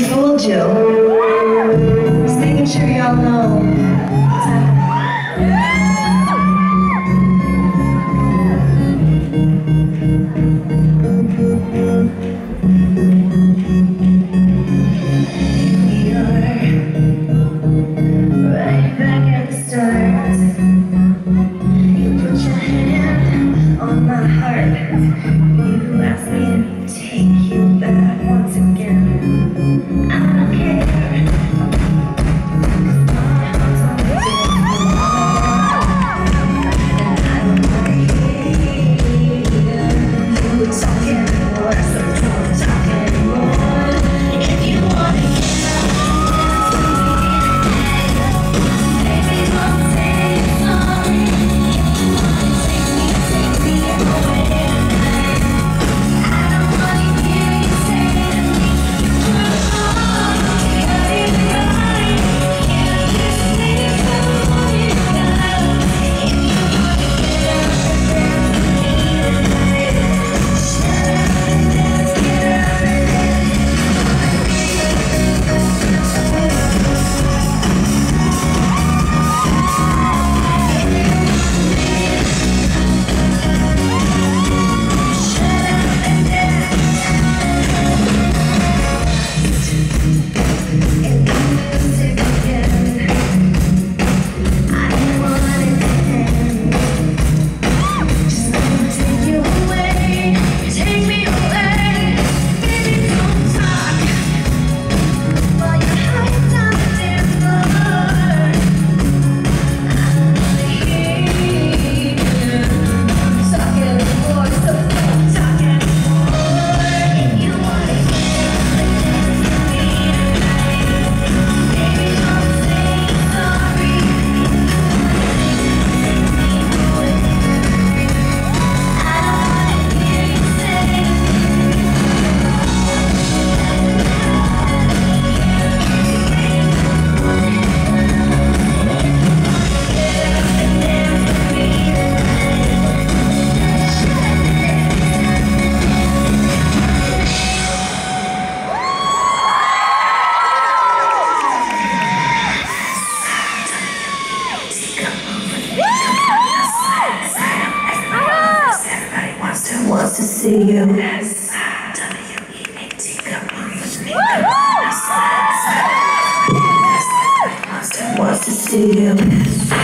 I fooled you. Just making sure y'all know what's happening. You put your hand on my heart. You see you. Yes. W-E-A-T, come wants to see you.